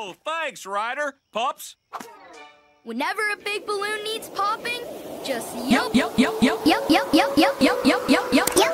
Oh, thanks, Ryder. Pops. Whenever a big balloon needs popping, just yelp. Yep, yep, yep, yep, yep, yep, yep, yep, yep, yep, yep.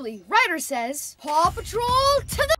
Actually, Ryder says, Paw Patrol to the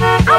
Oh.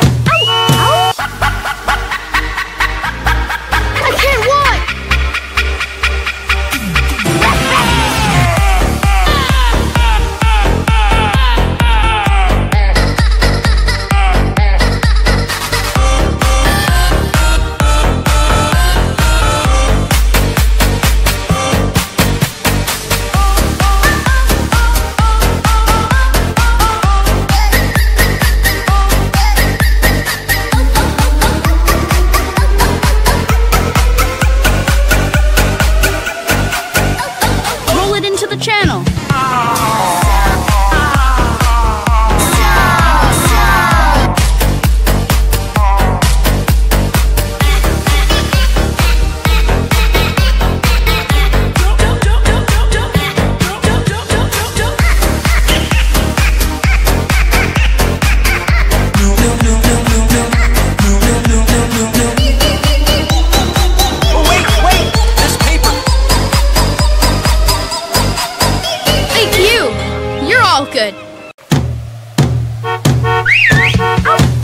Oh,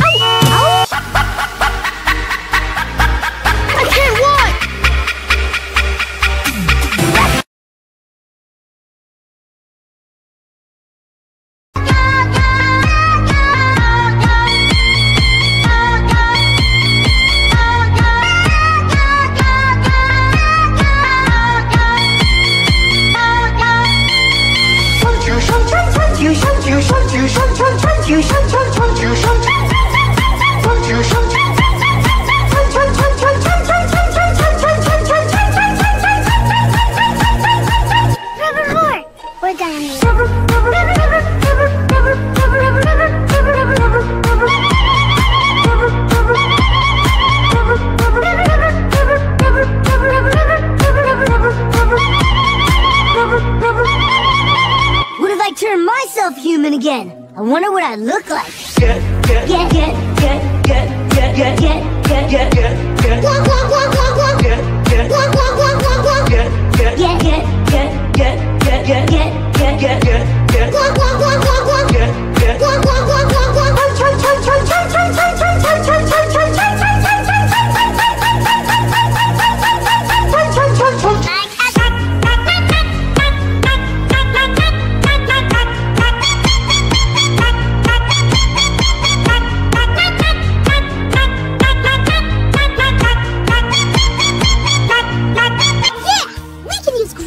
举山川，唱举山。Wonder what I look like. Get, get, get, get, get, get, get, get, get, get, get, Excuse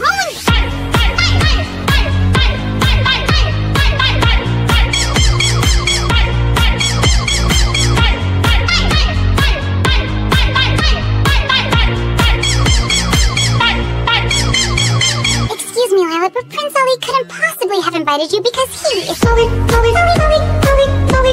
me, Lila, but Prince Ali couldn't possibly have invited you because he is Sully, Sully, Sully, Sully, Sully.